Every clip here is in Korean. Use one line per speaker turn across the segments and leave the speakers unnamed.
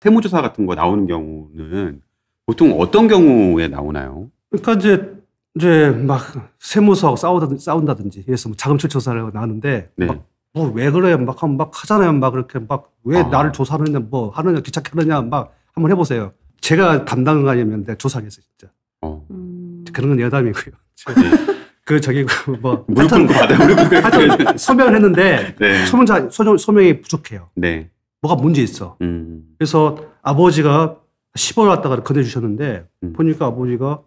세무조사 같은 거 나오는 경우는 보통 어떤 경우에 나오나요?
그러니까 이제 이제 막 세무서하고 싸우다 싸운다든지 그래서 뭐 자금 출처사를 나왔는데
네.
막뭐왜 그래 막 하면 막 하잖아요 막 그렇게 막 왜
아.
나를 조사하느냐 뭐 하느냐 귀찮게 하느냐 막 한번 해보세요 제가 담당은 아니면 내가 조사하겠어요 진짜
어.
음.
그런 건 여담이고요
네.
그 저기 뭐
무릎 꿇고 받아요.
하여튼 서명을 했는데
네.
소명자 소명, 소명이 부족해요
네.
뭐가 문제 있어
음.
그래서 아버지가 10월 왔다가 건네주셨는데
음.
보니까 아버지가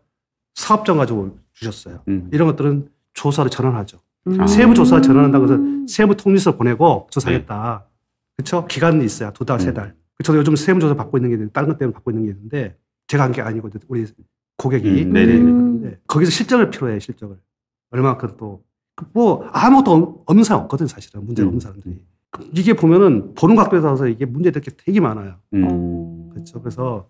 사업장 가지고 주셨어요
음.
이런 것들은 조사를 전환하죠
음.
아.
세무 조사 전환한다고 해서 세무 통지서 보내고 조사하겠다.
네.
그렇죠? 기간이 있어요. 두 달, 세
음.
달. 저도 요즘 세무 조사 받고 있는 게 있는데 다른 것 때문에 받고 있는 게 있는데 제가 한 게 아니고 우리 고객이
음,
거기서 실적을 필요해 실적을 얼마만큼 또 뭐 아무것도 없는 사람 없거든 사실은 문제가
음.
없는 사람들이 이게 보면은 보는 각도에 따라서 이게 문제될 게 되게 많아요.
음.
어.
그렇죠. 그래서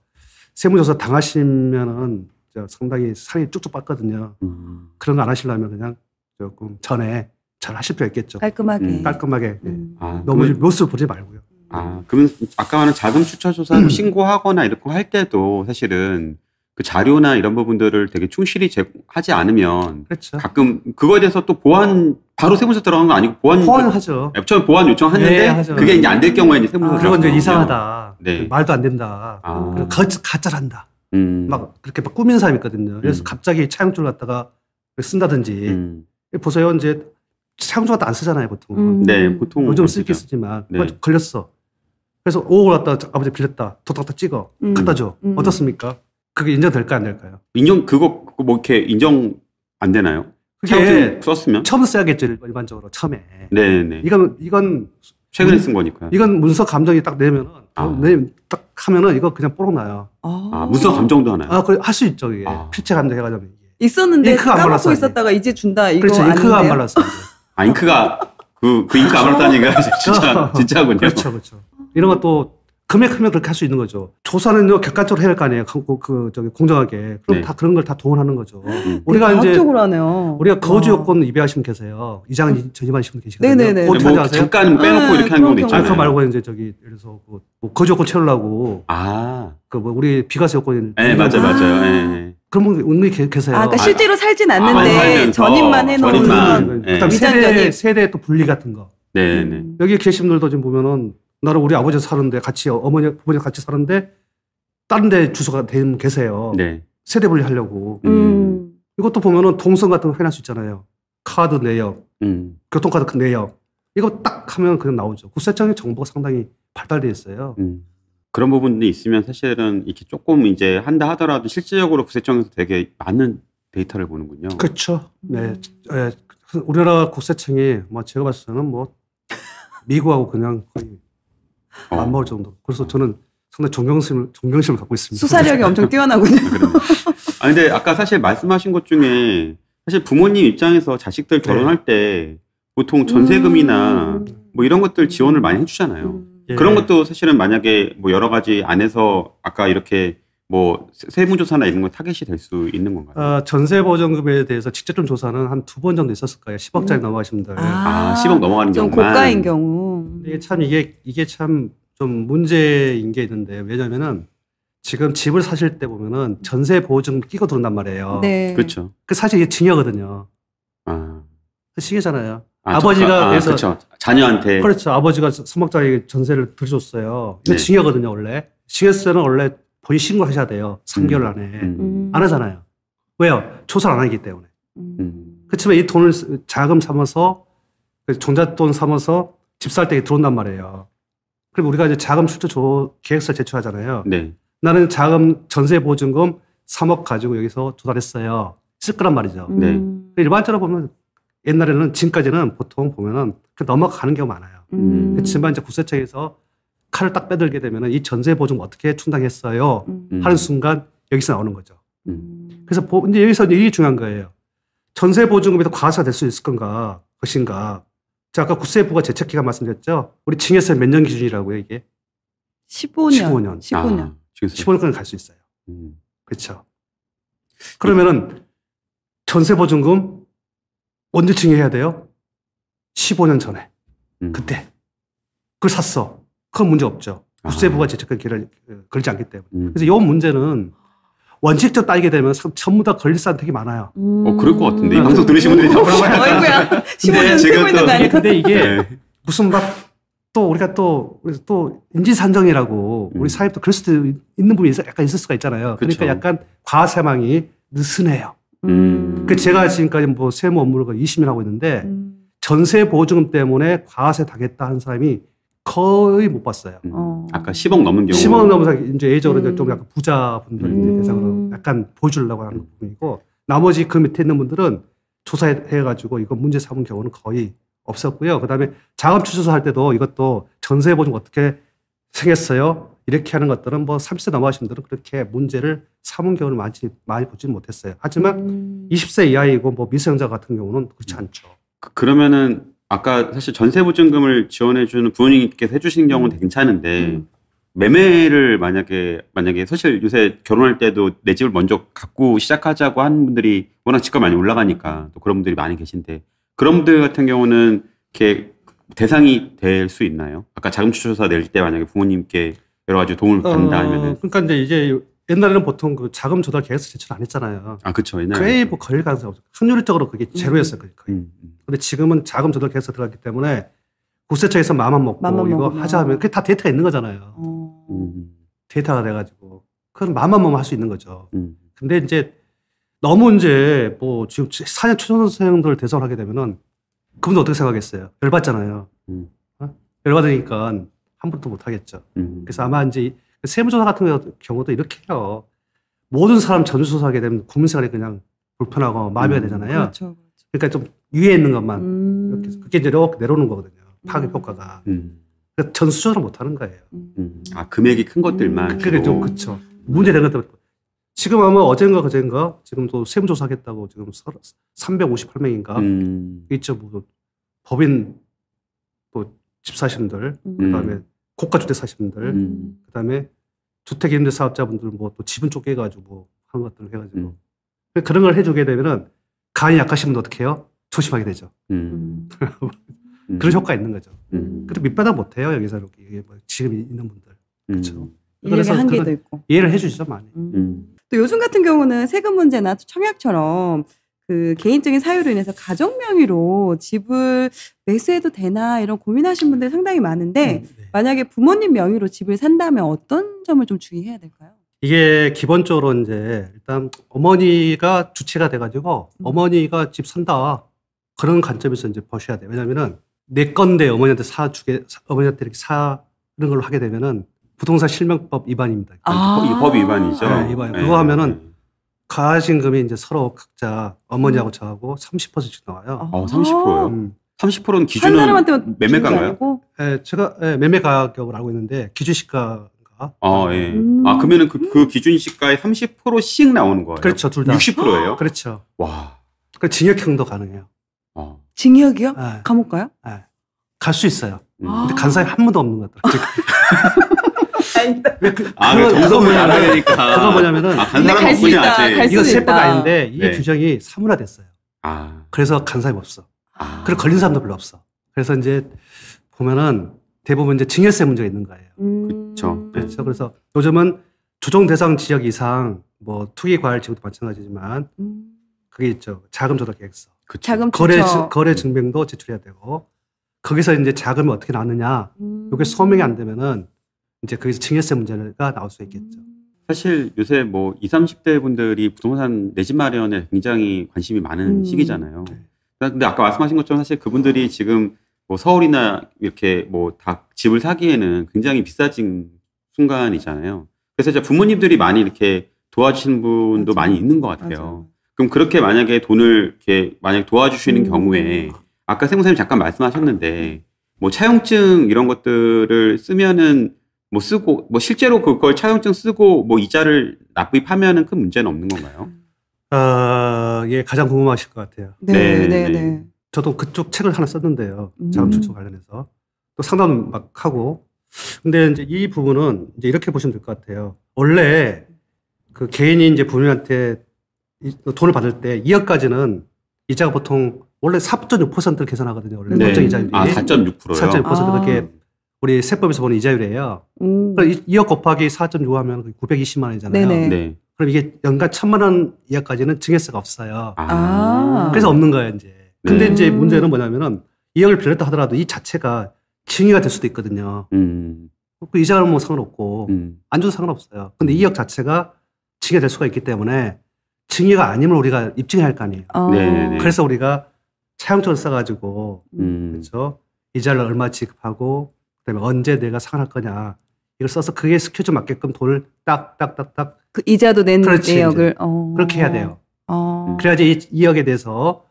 세무조사 당하시면은 저 상당히 살이 쭉쭉 빠거든요.
음.
그런 거 안 하시려면 그냥 조금 전에 잘 하실 필요 있겠죠.
깔끔하게.
음,
깔끔하게 예.
음.
아,
너무 묘수를 보지 말고요.
아, 그러면 아까 말한 자금 추처 조사로 신고하거나 이렇게 할 때도 사실은 그 자료나 이런 부분들을 되게 충실히 제공하지 않으면
그렇죠.
가끔 그거에 대해서 또 보완 바로 세무서 들어간 거 아니고 보완
포함하죠.
요- 처음에 보완 요청했는데
네, 하죠.
그게 이제 안 될 경우에 이제 세무서
아, 그런 건 이제. 이상하다.
네.
말도 안 된다.
아.
그리고 가, 가짜란다.
음.
막 그렇게 막 꾸민 사람이 있거든요. 그래서
음.
갑자기 차용줄 갖다가 쓴다든지.
음.
보세요. 이제 차용줄 갖다 안 쓰잖아요, 보통.
음.
네, 보통
요즘
안
쓰긴
쓰죠.
쓰지만.
네.
걸렸어. 그래서 5억을 갖다 아버지 빌렸다. 도닥다 찍어.
음.
갖다 줘.
음.
어떻습니까? 그게 인정될까 안 될까요?
인정 그거 뭐 이렇게 인정 안 되나요?
그게
썼으면?
처음 써야겠죠, 일반적으로. 처음에.
네, 네.
이건, 이건
최근에 쓴 거니까.
이건 문서 감정이 딱 내면은
아.
내, 딱 하면은 이거 그냥 뽀록 나요.
아,
아, 문서 감정도 하나요?
아, 그래 할 수 있죠 이게
아.
필체 감정 해가지고 이게.
있었는데
잉크가 안
까먹고 있었다가 이제 준다 이거
그렇죠 잉크가 안
아닌데요?
발랐어.
아, 잉크가 그, 그 잉크 안 발랐다니까 진짜 진짜군요.
그렇죠, 그렇죠. 이런 것도 금액 크면 그렇게 할 수 있는 거죠. 조사는요 객관적으로 해야 할 거 아니에요. 그, 그 저기 공정하게. 그럼
네.
다 그런 걸 다 동원하는 거죠.
음.
우리가 이제
하네요.
우리가 거주
와.
요건 입양하시면 계세요. 이장은 전입하신 분 계시거든요.
네네네.
그거
뭐
찾아가세요?
잠깐 빼놓고
네,
이렇게 하는 경우도 있잖아요.
아니 그거 말고 이제 저기 예를 들어서 그, 뭐 거주 요건 채우려고
아,
그 뭐 우리 비과세 요건이
네, 맞아요,
아.
맞아요. 예, 예.
그런 분 은근히 계- 계세요.
아, 그러니까
아,
실제로 살진
아,
않는데
살면서
전입만 해놓은
전입만. 예.
그다음 세대. 세대 또 분리 같은 거.
네, 네.
음.
여기 계신 분들도 지금 보면은 나는 우리 아버지 사는데 같이 어머니 부모님 같이 사는데 다른 데 주소가 되는 계세요.
네.
세대 분리하려고
음.
이것도 보면은 동선 같은 거 해놨 수 있잖아요. 카드 내역,
음.
교통카드 그 내역 이거 딱 하면 그냥 나오죠. 국세청의 정보가 상당히 발달돼 있어요.
음. 그런 부분이 있으면 사실은 이렇게 조금 이제 한다 하더라도 실질적으로 국세청에서 되게 많은 데이터를 보는군요.
그렇죠. 네,
음.
예, 우리나라 국세청이 뭐 제가 봤을 때는 뭐 미국하고 그냥 거의
어.
안 먹을 정도. 그래서 저는 상당히 존경심을 존경심을 갖고 있습니다.
수사력이 엄청 뛰어나군요.
아 근데 아까 사실 말씀하신 것 중에 사실 부모님 입장에서 자식들 결혼할 때 보통 전세금이나
음.
뭐 이런 것들 지원을 많이 해주잖아요.
음.
예.
그런 것도 사실은 만약에 뭐 여러 가지 안에서 아까 이렇게 뭐 세- 세무조사나 이런 거 타겟이 될 수 있는 건가요?
어, 전세 보전금에 대해서 직접적 조사는 한 두 번 정도 있었을 거예요. 10억짜리
음.
넘어가신 분들.
아, 10억 넘어가는
좀
경우만.
고가인 경우.
이게 참 이게 이게 참 좀 문제인 게 있는데 왜냐면은 지금 집을 사실 때 보면은 전세 보증 끼고 들어온단 말이에요.
네.
그렇죠.
그 사실 이게 징여거든요.
아,
시계잖아요.
아,
아버지가
저- 아,
그래서-
그렇죠. 자녀한테
그렇죠. 아버지가 3억짜리 전세를 들어줬어요. 이거
네.
징여거든요, 원래. 징여세는 원래 본인 신고하셔야 돼요. 3개월 안에.
음.
음.
안 하잖아요. 왜요? 조사를 안 하기 때문에.
음.
음.
그렇지만 이 돈을 쓰- 자금 삼아서 그 종잣돈 삼아서 집 살 때 들어온단 말이에요. 그럼 우리가 이제 자금 출처 조 계획서를 제출하잖아요.
네.
나는 자금 전세 보증금 3억 가지고 여기서 조달했어요. 쓸 거란 말이죠.
네.
음.
일반적으로 보면 옛날에는 지금까지는 보통 보면은 그 넘어가는 경우가 많아요.
음.
그렇지만 이제 국세청에서 칼을 딱 빼들게 되면은 이 전세 보증 어떻게 충당했어요?
음.
하는 순간 여기서 나오는 거죠.
음.
그래서 보- 이제 여기서 이제 이게 중요한 거예요. 전세 보증금에도 과세가 될 수 있을 건가, 것인가. 자, 아까 국세 부가 제척기간 말씀드렸죠? 우리 징여세 몇년 기준이라고요, 이게?
15년.
15년.
15년.
아, 지금
15년까지 갈 수 있어요.
음.
그렇죠. 그러면은 전세 보증금 언제 징여해야 돼요? 15년 전에.
음.
그때. 그걸 샀어. 그건 문제 없죠. 국세부가
아.
어, 걸지 않기 때문에.
음.
그래서 이 문제는 원칙적 따지게 되면 참- 전부 다 걸릴 선택이 많아요.
어, 그럴 것 같은데. 이
음.
방송 들으신 분들이 다
어이구야. 15년
지금
쓰고 있는
또-
거 아니야?
근데 이게
네.
무슨 막 또 우리가 또 그래서 또 인지산정이라고
음.
우리 사회 또 그럴 수도 있는 부분이 있어- 약간 있을 수가 있잖아요.
그쵸.
그러니까 약간 과세망이 느슨해요.
음.
그 제가 지금까지 뭐 세무 업무를 거의 20년 하고 있는데
음.
전세 보증금 때문에 과세 당했다 하는 사람이 거의 못 봤어요.
음.
어.
아까 10억 넘은 경우.
10억 넘어서 이제 예전으로 이제
음.
좀 약간 부자분들
음.
대상으로 약간 보여주려고 하는 부분이고 나머지 그 밑에 있는 분들은 조사해가지고 이거 문제 삼은 경우는 거의 없었고요. 그다음에 자금 추수서 할 때도 이것도 전세 보증 어떻게 생겼어요? 이렇게 하는 것들은 뭐 30세 넘어가신 분들은 그렇게 문제를 삼은 경우는 많이 많이 보지는 못했어요. 하지만
음.
20세 이하이고 뭐 미성년자 같은 경우는 그렇지 않죠.
그- 그러면은 아까 사실 전세 보증금을 지원해 주는 부모님께서 해주신 경우는
음.
괜찮은데
음.
매매를 만약에 만약에 사실 요새 결혼할 때도 내 집을 먼저 갖고 시작하자고 하는 분들이 워낙 집값 많이 올라가니까 또 그런 분들이 많이 계신데 그런 분들 같은 경우는 이렇게 대상이 될 수 있나요? 아까 자금 추조사 낼 때 만약에 부모님께 여러 가지 도움을 받는다
어,
하면은
그러니까 이제 이제 옛날에는 보통 그 자금 조달 계획서 제출 안 했잖아요.
아 그쵸 옛날에
거의 뭐 걸릴 가능성이 없죠. 확률적으로 그게 제로였어요. 거의. 거의.
음, 음.
근데 지금은 자금 조달 계획서 들어갔기 때문에 국세청에서 마음만 먹고
맘만
이거
먹으면.
하자 하면 그게 다 데이터가 있는 거잖아요.
어.
음,
데이터가 돼가지고 그건 마음만 먹으면 할 수 있는 거죠.
음.
근데 이제 너무 이제 뭐 지금 4년 초등생들 대상을 하게 되면은 그분들 어떻게 생각하겠어요? 열받잖아요.
음.
어? 열받으니까 함부로도 못 하겠죠.
음.
그래서 아마 이제 세무조사 같은 경우도 이렇게 해요. 모든 사람 전수조사하게 되면 국민생활이 그냥 불편하고 마비가
음.
되잖아요.
그렇죠.
그러니까 좀 위에 있는 것만
음.
이렇게 해서 그게 이제 이렇게 내려오는 거거든요. 파급
음.
효과가.
음.
그러니까 전수조사를 못 하는 거예요.
음.
음. 아 금액이 큰 것들만
음.
그게 좀. 그쵸. 문제되는 것들. 지금 아마 어젠가 그젠가 지금 또 세무조사 하겠다고 지금 358명인가
음.
있죠. 뭐 법인 또 집사신들,
음.
그다음에 고가주택 사시분들,
음.
그다음에 주택 임대 사업자분들 뭐 또 지분 쪼개 가지고 뭐 하는 것들을 해가지고
음.
그런 걸 해주게 되면은 간이 약하신 분들 어떻게 해요? 조심하게 되죠.
음.
음.
음.
그런 효과가 있는 거죠.
음.
그래도 밑바닥 못 해요 여기서 이렇게 이게 뭐 지금 있는 분들 그렇죠.
음.
그래서
한계도 있고.
이해를 해주시죠 많이.
음.
음.
또 요즘 같은 경우는 세금 문제나 청약처럼 그 개인적인 사유로 인해서 가족 명의로 집을 매수해도 되나 이런 고민하시는 분들이 상당히 많은데
음, 네.
만약에 부모님 명의로 집을 산다면 어떤 점을 좀 주의해야 될까요?
이게 기본적으로 이제 일단 어머니가 주체가 돼가지고
음.
어머니가 집 산다 그런 관점에서 이제 보셔야 돼 요. 왜냐면은 내 건데 어머니한테 사 주게 사- 어머니한테 이렇게 사는 걸로 하게 되면은 부동산 실명법 위반입니다.
아.
이법 위반이죠.
네, 위반. 그거 하면은 가신금이 이제 서로 각자 어머니하고 저하고 30%씩 나와요.
어, 30%요?
음.
30%는
한
기준은 매매가인가요?
예, 제가 예, 매매 가격을 알고 있는데 기준 시가가
아, 예.
음.
아, 그러면은 그, 그 기준 시가의 30%씩 나오는 거예요.
그렇죠, 둘 다.
60%예요?
그렇죠.
와.
그 징역형도 가능해요.
어.
징역이요?
예,
감옥 가요?
예. 갈 수 있어요.
음.
아.
근데 간 사람이 한 번도 없는 것 같더라고요. 왜 그,
아,
그
정성을 알아야 되니까.
그거 뭐냐면은
아, 간 사람
갈수
없군요,
있다,
아직.
갈 수-
이거
수도
세법
있다.
아닌데 이게
네.
규정이 사문화됐어요.
아.
그래서 간 사람이 없어.
아.
그리고 걸린 사람도 별로 없어. 그래서 이제 보면은 대부분 이제 증여세 문제가 있는 거예요.
음.
그쵸.
그렇죠. 그래서 요즘은 조정 대상 지역 이상 뭐 투기 과열 지역도 마찬가지지만
음.
그게 있죠. 자금 조달 계획서.
그쵸.
자금
거래. 거래 증명도 제출해야 되고 거기서 이제 자금이 어떻게 나느냐
음.
이게 소명이 안 되면은 이제 거기서 증여세 문제가 나올 수 있겠죠.
사실 요새 뭐 20, 30대 분들이 부동산 내 집 마련에 굉장히 관심이 많은
음.
시기잖아요.
네.
근데 아까 말씀하신 것처럼 사실 그분들이 지금 뭐 서울이나 이렇게 뭐 다 집을 사기에는 굉장히 비싸진 순간이잖아요. 그래서 이제 부모님들이 많이 이렇게 도와주시는 분도
맞아요.
많이 있는 것 같아요.
맞아요.
그럼 그렇게 만약에 돈을 이렇게 만약 도와주시는
음.
경우에 아까 세무사님 잠깐 말씀하셨는데 뭐 차용증 이런 것들을 쓰면은 뭐 쓰고 뭐 실제로 그걸 차용증 쓰고 뭐 이자를 납입하면은 큰 문제는 없는 건가요?
아, 예, 가장 궁금하실 것 같아요.
네,
네,
네,
네.
네.
저도 그쪽 책을 하나 썼는데요.
음.
자금 추적 관련해서 또 상담 막 하고. 근데 이제 이 부분은 이제 이렇게 보시면 될 것 같아요. 원래 그 개인이 이제 부모님한테 이- 돈을 받을 때 2억까지는 이자가 보통 원래 4.6%를 계산하거든요. 원래
네.
법정 이자율이.
아, 4.6%요?
4.6%
아.
그렇게 우리 세법에서 보는 이자율이에요.
오.
그럼 2억 곱하기 4.6 하면 920만 원이잖아요.
네네.
네.
그럼 이게 연간 천만 원 이하까지는 증여세가 없어요.
아.
그래서 없는 거예요, 이제. 근데
네.
이제 문제는 뭐냐면은 2억을 빌렸다 하더라도 이 자체가 증여가 될 수도 있거든요.
음.
그 이자는 뭐 상관없고
음.
안 줘도 상관없어요. 근데 2억 자체가 증여될 수가 있기 때문에 증여가 아니면 우리가 입증해야 할 거 아니에요.
아.
네네네.
그래서 우리가 차용증을 써가지고
음.
그렇죠. 이자를 얼마 지급하고 그다음에 언제 내가 상환할 거냐 이걸 써서 그게 스케줄 맞게끔 돈을 딱딱딱딱
그 이자도 낸
그렇지,
내역을 어.
그렇게 해야 돼요.
어.
그래야지 이 2억에 대해서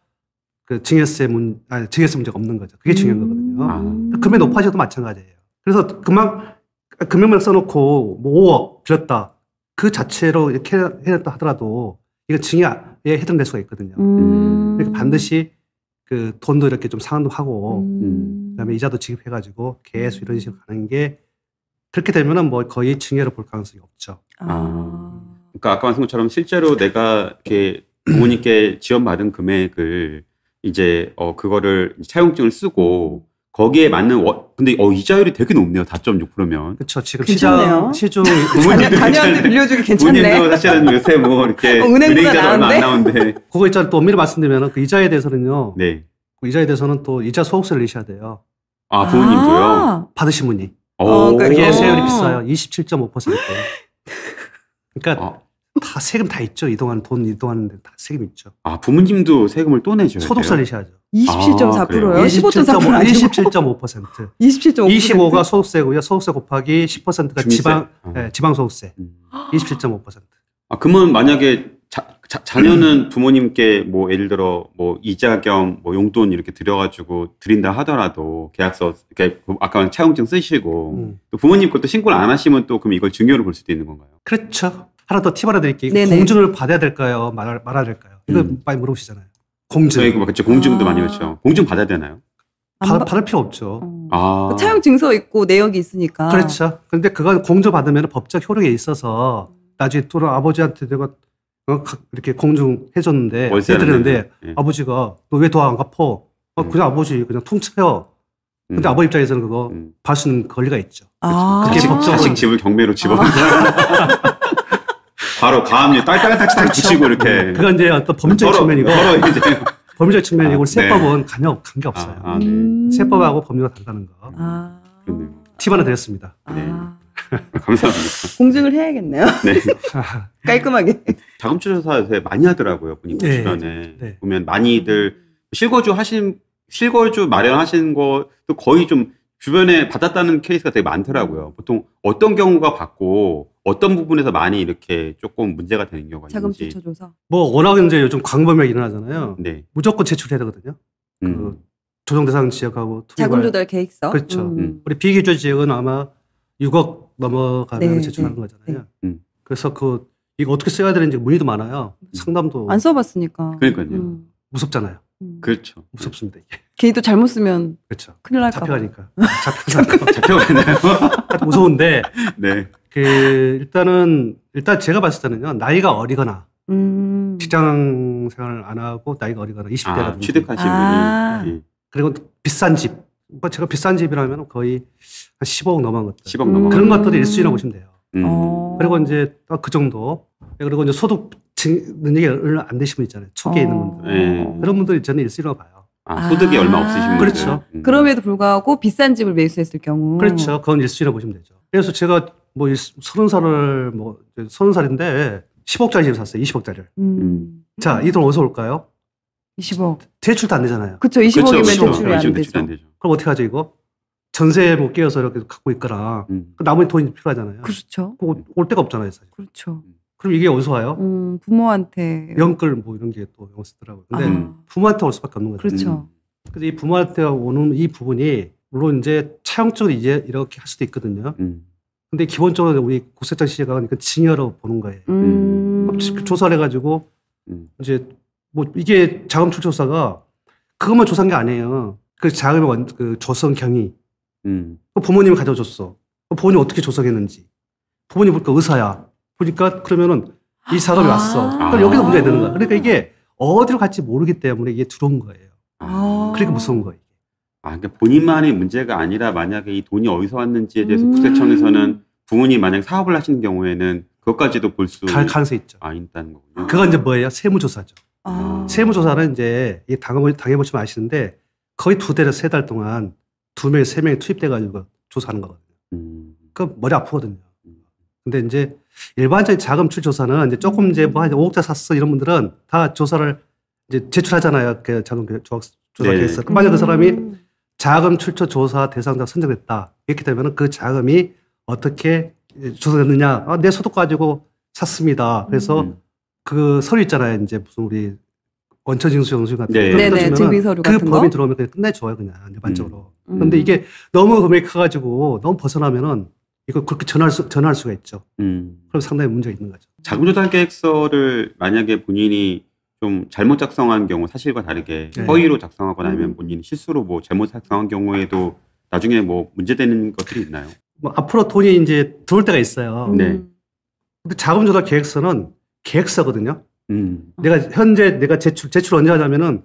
그 증여세 문 아니 증여세 문제가 없는 거죠. 그게 중요한
음.
거거든요.
아.
금액 높아져도 마찬가지예요. 그래서 금방 금액만 써놓고 뭐 5억 빌렸다 그 자체로 이렇게 해냈다 하더라도 이거 증여에 해당될 수가 있거든요.
음.
그러니까 반드시 그 돈도 이렇게 좀 상환도 하고
음.
그다음에 이자도 지급해가지고 계속 이런 식으로 가는 게 그렇게 되면은 뭐 거의 증여를 볼 가능성이 없죠.
아.
그러니까 아까 말씀 것처럼 실제로 내가 이렇게 부모님께 지원받은 금액을 이제 어 그거를 차용증을 쓰고 거기에 맞는 워, 근데 어 이자율이 되게 높네요. 4.6%면.
그렇죠. 지금
괜찮네요.
시장 시중
자녀, 자녀한테 빌려주기 괜찮네.
부모님도 사실은 요새 뭐 이렇게
어, 은행보다
얼마 안 나오는데.
그거 있잖아요. 또 엄밀히 말씀드리면 그 이자에 대해서는요.
네.
그 이자에 대해서는 또 이자 소득세를 내셔야 돼요.
아 부모님도요.
아.
받으신 분이.
어,
오.
그러니까
그게
어.
세율이 비싸요. 27.5%. 그러니까
아,
다 세금 다 있죠. 이동하는 돈 이동하는 데다 세금 있죠.
아, 부모님도 세금을 또
소득세
돼요.
내셔야죠.
27.4%요?
아,
15.4% 아니고
27.5%.
27.5%.
25가 소득세고요. 소득세 곱하기 10%가
중세.
지방
어.
예, 지방 소득세.
음.
27.5%.
아, 그러면 만약에 자, 자, 자녀는 부모님께 뭐 예를 들어 뭐 이자 겸 뭐 용돈 이렇게 드려가지고 드린다 하더라도 계약서 이렇게 아까 말한 차용증 쓰시고
음.
또 부모님 것도 신고를 안 하시면 또 그럼 이걸 증여로 볼 수도 있는 건가요?
그렇죠. 하나 더 팁 하나 드릴게요.
네네.
공증을 받아야 될까요? 말, 말아야 될까요? 이거
음.
많이 물어보시잖아요. 공증.
저희 그 그쵸 공증도
아.
많이 그렇죠. 공증 받아야 되나요?
안
받,
받-
받을 필요 없죠.
어.
아,
그 차용 증서 있고 내역이 있으니까.
그렇죠. 근데 그건 공증 받으면 법적 효력에 있어서 나중에 또 아버지한테 내가 어, 가- 이렇게 공증 해줬는데
월세를
해드렸는데
내는, 예.
아버지가 너 왜 더 안 갚어? 어,
음.
그냥 아버지 그냥 통째요. 근데
음.
아버지 입장에서는 그거
음.
받을 수 있는 권리가 있죠.
아.
그게
자식,
법적으로-
자식 집을 경매로 집어넣는 바로 가압류 딸딸딱딱 붙이고 이렇게
그건 이제 어떤
서로-
측면이고 법적 측면이고
아,
세법은 관여 관계 없어요.
아, 아, 네.
음.
세법하고 법률가 다르다는 거.
아.
팁 하나 드렸습니다.
아.
감사합니다.
공증을 해야겠네요.
네.
깔끔하게.
자금추조사 요새 많이 하더라고요. 보니까
네.
주변에
네.
보면 많이들 실거주 하신 실거주 마련하신 것도 거의 좀 주변에 받았다는 케이스가 되게 많더라고요. 보통 어떤 경우가 받고 어떤 부분에서 많이 이렇게 조금 문제가 되는 경우가
자금
있는지.
추처 조사.
뭐 워낙 이제 요즘 광범위하게 일어나잖아요.
네.
무조건 제출해야 되거든요.
음.
그 조정 대상 지역하고
자금
투입할
조달 계획서.
그렇죠.
음.
우리 비기조 지역은 아마 6억 넘어가면
네,
제출하는
네,
거잖아요.
네. 음.
그래서 그 이거 어떻게 써야 되는지 문의도 많아요. 상담도
안 써봤으니까.
그러니까요.
음.
무섭잖아요.
음.
그렇죠.
무섭습니다 이게.
걔도 잘못 쓰면
그렇죠.
큰일 날까 봐.
잡혀가니까. 잡혀가니까
잡혀가나요?
무서운데
네.
그 일단은 일단 제가 봤을 때는요 나이가 어리거나
음.
직장 생활을 안 하고 나이가 어리거나 20대라든지
아, 취득하신
아.
분이 예.
그리고 비싼 집. 뭐 제가 비싼 집이라면 거의 한 15억 넘은 것들.
10억
음.
넘어.
그런 것들이 일수이라고 보시면 돼요.
음.
어.
그리고 이제 딱그 정도. 그리고 이제 소득 증- 능력이 얼마 안 되신 분 있잖아요. 초기에 있는
어.
분들.
네.
그런 분들이 저는 일수이라고 봐요.
아, 소득이
아.
얼마 없으신 분들.
그렇죠.
음.
그럼에도 불구하고 비싼 집을 매수했을 경우.
그렇죠. 그건 일수이라고 보시면 되죠. 그래서 제가 뭐 서른 살을 뭐 서른 살인데 10억짜리 집을 샀어요. 20억짜리를.
음.
자, 이 돈 어디서 올까요?
20억.
대출도 안 되잖아요.
그쵸.
그렇죠.
20억이면
그렇죠.
대출이 안. 되죠.
안 되죠.
그럼 어떻게 하죠, 이거? 전세에 못 끼어서 이렇게 갖고 있거나.
음.
그 나머지 돈이 필요하잖아요.
그렇죠.
그거 올 데가 없잖아요, 사실.
그렇죠.
그럼 이게 어디서 와요?
음, 부모한테.
영끌 뭐 이런 게 또 영어 쓰더라고요. 근데
아,
음.
부모한테 올 수밖에 없는 거죠.
그렇죠.
그래서 이 부모한테 오는 이 부분이 물론 이제 차용적으로 이제 이렇게 할 수도 있거든요.
음.
근데 기본적으로 우리 국세청 시각은 그 증여로 보는 거예요.
음.
조사를 해가지고
음.
이제 뭐 이게 자금출 조사가 그것만 조사한 게 아니에요. 그 자금의 원, 그 조성 경위.
음.
그 부모님이 가져줬어. 그 부모님 어떻게 조성했는지. 부모님 보니까 의사야. 보니까 그러면은 이 자금이
아.
왔어. 그럼 여기서 문제가 되는 거야. 그러니까 이게 어디로 갈지 모르기 때문에 이게 들어온 거예요.
아.
그러니까 무서운 거예요.
아, 그러니까 본인만의 문제가 아니라 만약에 이 돈이 어디서 왔는지에 대해서
음.
국세청에서는 부모님 만약 사업을 하시는 경우에는 그것까지도
볼수갈 가능성이 있죠.
아, 있다는 거군요.
그건 이제 뭐예요? 세무조사죠.
아.
세무조사는 이제 이 당해보, 당해보시면 아시는데 거의 두 달에서 세 달 동안 두 명이 세 명이 투입돼가지고 조사하는 거거든요.
음.
그 머리 아프거든요. 근데 이제 일반적인 자금 출 조사는 이제 조금 이제 뭐한 5억짜 샀어 이런 분들은 다 조사를 이제 제출하잖아요. 그 자금 조사 조사
네.
계획서. 만약 그 사람이
음.
자금 출처 조사 대상자 선정됐다. 이렇게 되면 그 자금이 어떻게 조사됐느냐. 아, 내 소득 가지고 샀습니다. 그래서
음.
그 서류 있잖아요. 이제 무슨 우리 원처징수 영수증 같은
네.
거
네네 증빙 서류
그
같은
범위
거.
들어오면 그냥 끝내줘요. 그냥 일반적으로.
음.
근데 이게 너무 금액이 커가지고 너무 벗어나면은 이거 그렇게 전할 수, 전할 수가 있죠.
음.
그럼 상당히 문제가 있는 거죠.
자금조달 계획서를 만약에 본인이 좀 잘못 작성한 경우 사실과 다르게
네.
허위로 작성하거나 아니면
음.
본인이 실수로 뭐 잘못 작성한 경우에도 나중에 뭐 문제되는 것들이 있나요?
뭐 앞으로 돈이 이제 들어올 때가 있어요.
네.
음.
근데 자금조달 계획서는 계획서거든요.
음.
내가 현재 내가 제출 제출 언제 하냐면은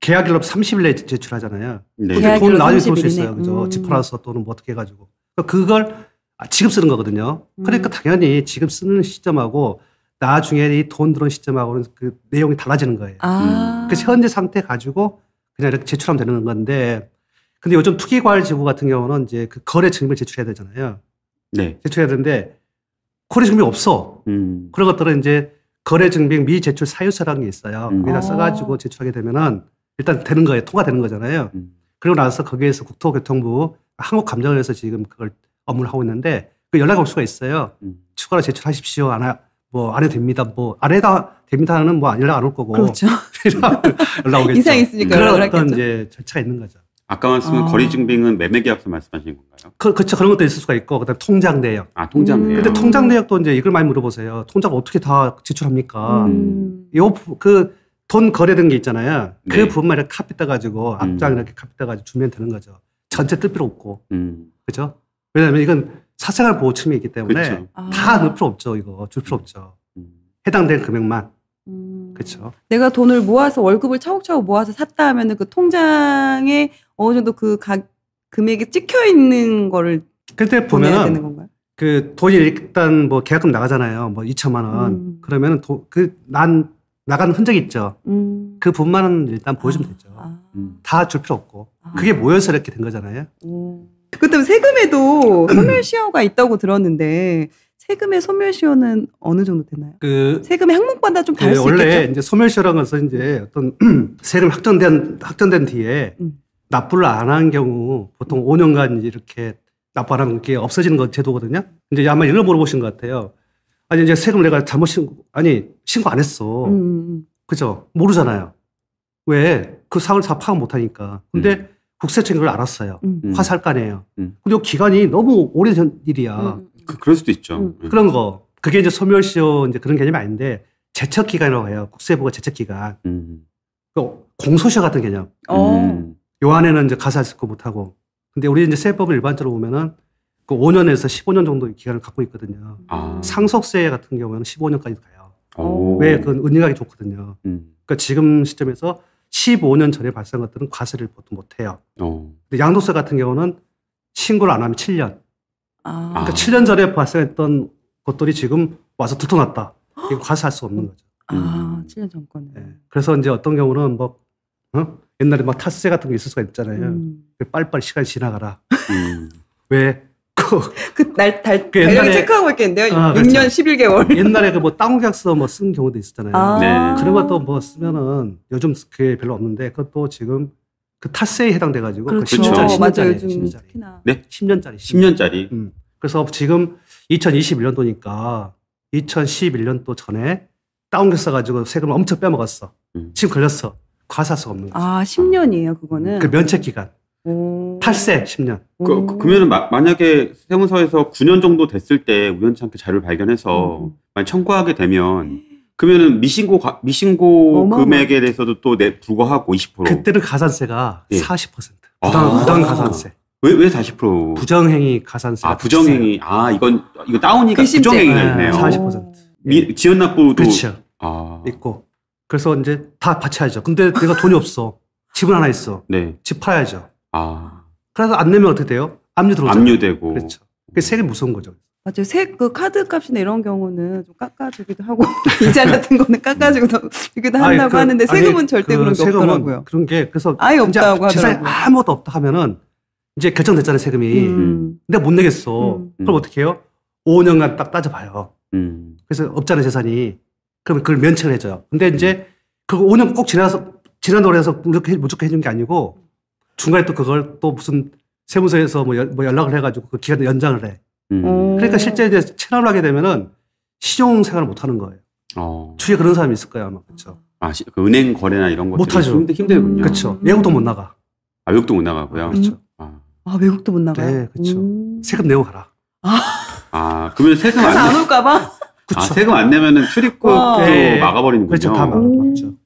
계약일로 30일에 제출하잖아요.
네.
근데
계약일로
돈 나중에 들어올 수
30일.
있어요. 그죠?
음.
집 팔아서 또는 뭐 어떻게 해가지고. 그러니까 그걸 아, 지금 쓰는 거거든요. 그러니까
음.
당연히 지금 쓰는 시점하고 나중에 이 돈 들어온 시점하고는 그 내용이 달라지는 거예요.
아.
그래서 현재 상태 가지고 그냥 이렇게 제출하면 되는 건데 근데 요즘 투기과열지구 같은 경우는 이제 그 거래 증명을 제출해야 되잖아요.
네.
제출해야 되는데 거래 증명이 없어.
음.
그런 것들은 이제 거래 증빙 미제출 사유서라는 게 있어요.
음.
거기다
아.
써가지고 제출하게 되면은 일단 되는 거예요. 통과되는 거잖아요.
음.
그리고 나서 거기에서 국토교통부 한국감정원에서 지금 그걸 업무를 하고 있는데 그 연락이 올 수가 있어요.
음.
추가로 제출하십시오. 안, 하, 뭐, 안 해도 됩니다. 뭐, 안 해도 됩니다는 뭐 연락 안 올 거고.
그렇죠.
연락 오겠죠.
이상 있으니까
그런 어떤. 이제 절차가 있는 거죠.
아까 말씀은
아.
거래증빙은 매매 계약서 말씀하시는 건가요?
그, 그렇죠. 그런 것도 있을 수가 있고, 그 다음에 통장 내역.
아 통장
음.
내역.
근데 통장 내역도 이제 이걸 많이 물어보세요. 통장 어떻게 다 제출합니까?
음.
요, 부- 그, 돈 거래된 게 있잖아요. 그
네.
부분만 이렇게 카피 떠가지고, 앞장
음.
이렇게 카피 떠가지고 주면 되는 거죠. 전체 뜰 필요 없고.
음.
그죠? 왜냐하면 이건 사생활 보호 측면이 있기 때문에
그렇죠.
아.
다 넣을 필요 없죠. 이거 줄 필요 없죠.
음.
해당된 금액만.
음.
그렇죠.
내가 돈을 모아서 월급을 차곡차곡 모아서 샀다 하면은 그 통장에 어느 정도 그 가, 금액이 찍혀 있는 거를
그때
보내야 되는 건가요?
그 돈이 일단 뭐 계약금 나가잖아요. 뭐 2천만 원.
음.
그러면은 그난 나간 흔적이 있죠.
음.
그 부분만은 일단 보여주면 되죠.
아.
음.
다줄 필요 없고.
아.
그게 모여서 이렇게 된 거잖아요.
오. 그다음 세금에도 소멸시효가 있다고 들었는데 세금의 소멸시효는 어느 정도 되나요?
그,
세금의 항목마다 좀 다를 그수
원래
있겠죠?
이제 소멸시효라는 것은 이제 어떤 세금 확정된 확정된 뒤에
음.
납부를 안 한 경우 보통 5년간 이렇게 납부 안 하면 그게 없어지는 거 제도거든요. 이제 아마 이걸 물어보신 것 같아요. 아니 이제 세금 내가 잘못 신고 아니 신고 안 했어.
음, 음.
그죠? 모르잖아요. 왜? 그 상을 다 파악 못 하니까. 근데 국세청이 그걸 알았어요.
음.
음.
화살간이에요.
음.
근데 이 기간이 너무 오래전 일이야.
음.
그, 그럴 수도 있죠.
음.
음.
그런 거. 그게 이제 소멸시효 이제 그런 개념이 아닌데 제척 기간이라고 해요. 국세부가 제척 기간.
음.
그 공소시효 같은 개념.
어.
음.
요 안에는 이제 가사 쓸거 못 하고. 근데 우리 이제 세법을 일반적으로 보면은 그 5년에서 15년 정도 기간을 갖고 있거든요.
아.
상속세 같은 경우에는 15년까지 가요.
오.
왜? 그건 은닉하기 좋거든요.
음.
그러니까 지금 시점에서 15년 전에 발생한 것들은 과세를 보통 못 해요.
어.
근데 양도세 같은 경우는 신고를 안 하면 7년.
아.
그러니까 7년 전에 발생했던 것들이 지금 와서 들통났다. 이거 과세할 수 없는 거죠.
아,
음.
7년 전 거네.
예. 그래서 이제 어떤 경우는 뭐 어? 옛날에 막 타세 같은 게 있을 수가 있잖아요.
음.
빨리빨리 시간이 지나가라.
음.
왜? 그
그날 달,
그
달력
옛날에-
체크하고 있겠는데요.
아,
6년
그렇죠.
11개월.
옛날에 그뭐 땅계약서 뭐 쓴 경우도 있었잖아요.
아.
네.
그런 것도 뭐 쓰면은 요즘 그게 별로 없는데 그것도 지금 그 타세에 해당돼 가지고
그렇죠.
10년짜리
맞아요.
10년짜리
요즘
10년짜리.
특히나.
10년짜리
10년짜리.
음. 그래서 지금 2021년도니까 2011년도 전에 다운결 써가지고 세금을 엄청 빼먹었어.
음.
지금 걸렸어. 수가 없는 거죠.
아, 10년이에요, 그거는.
그 면책 기간.
오.
탈세 10년.
그,
오.
그, 그러면은 마- 만약에 세무서에서 9년 정도 됐을 때 우연찮게 자료를 발견해서
음.
만약 청구하게 되면 그러면은 미신고 가- 미신고
어마어마.
금액에 대해서도 또내 불과하고 20%.
그때는 가산세가
예.
40%.
아.
부당, 부당 가산세.
왜 왜 40%?
부정행위 가산세.
아 부정행위. 아 이건 이거 다운이가
그
부정행위가
네,
있네요.
40%.
미, 지연 납부도
그렇죠.
아.
있고. 그래서 이제 다 바쳐야죠. 근데 내가 돈이 없어. 집은 하나 있어.
네.
집 팔아야죠.
아,
그래서 안 내면 어떻게 돼요? 압류 들어오죠.
압류되고.
그렇죠. 그 세금 무서운 거죠.
맞아요. 세, 그 카드 값이나 이런 경우는 좀 깎아주기도 하고, 이자 같은 거는 깎아주기도 주기도 한다고
아니, 그-
하는데
아니,
세금은 절대
그
그런 게
세금은
없더라고요.
그런 게 그래서
아예 없다고 하더라고요.
아무것도 없다 하면은 이제 결정됐잖아요 세금이.
음.
근데 못 내겠어.
음.
그럼 어떻게 해요? 5년간 딱 따져봐요.
음.
그래서 없잖아요 재산이. 그러면 그걸 면책을 해줘요. 근데 이제 그거 5년 꼭 지나서 지난다고 해서 무조건, 해- 무조건 해준 게 아니고 중간에 또 그걸 또 무슨 세무서에서 뭐, 연- 뭐 연락을 해가지고 그 기간을 연장을 해.
음.
어.
그러니까 실제 이제 체납을 하게 되면은 시종 생활을 못 하는 거예요.
어.
주위에 그런 사람이 있을 거예요 아마 그렇죠.
아, 시- 그 은행 거래나 이런 것들이
못하죠.
힘들, 힘들군요.
음.
그렇죠. 외국도 못 나가.
아, 외국도 못 나가고요.
그렇죠.
아,
아, 외국도 못 나가요?
네, 그렇죠.
음.
세금 내고 가라.
아 그러면 세금 안,
안
내,
올까봐?
아,
그렇죠.
세금 안 내면은 출입국도
와.
네.
막아버리는군요.
그렇죠. 다
오.
맞죠.